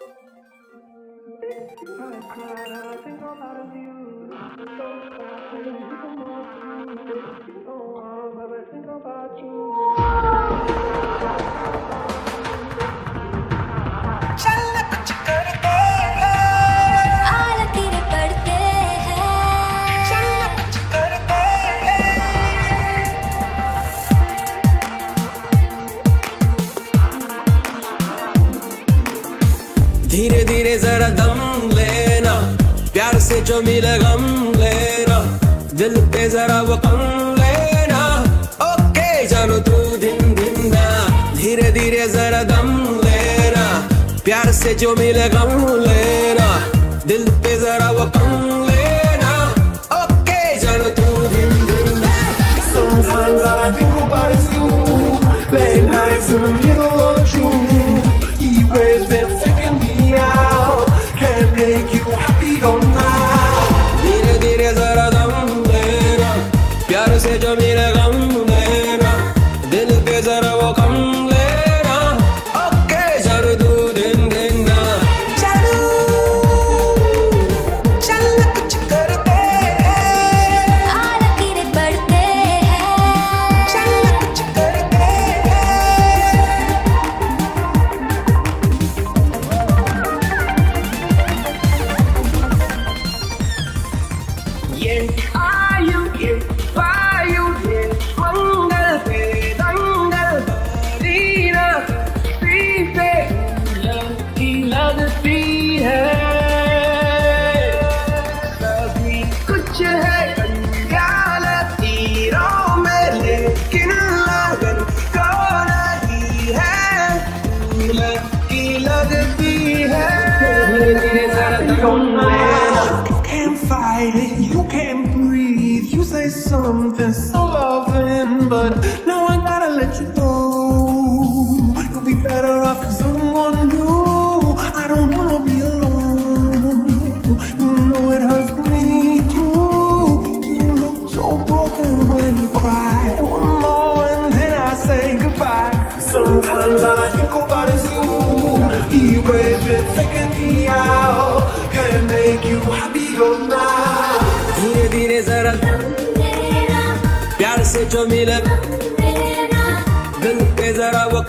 i think about you. धीरे धीरे जरा दम लेना। प्यार से जो मिले गम लेना। दिल पे जरा वो कम लेना। ओके, जानो तू दिन दिन ना। धीरे धीरे जरा दम लेना। प्यार से जो मिले गम लेना। दिल पे जरा वो कम लेना। Sometimes I you, Late nights in the middle of June. Heat been taking जो मेरा गम नैना दिल के जरा वो कम लेना। ओके जर दू दिन दिन ना। चलो चल कुछ करते और गिर पड़ते हैं। चल कुछ करते हैं। ये लगती है You can't fight it, you can't breathe You say something so loving But now I gotta let you go You'll be better off with someone new I don't wanna be alone You know it hurts me too You look so broken when you cry One more and then I say goodbye Sometimes all I think about is you waiting, taking me out. Gonna make you happy all night. धीरे धीरे जरा प्यार से जो मिले दिल पे जरा वो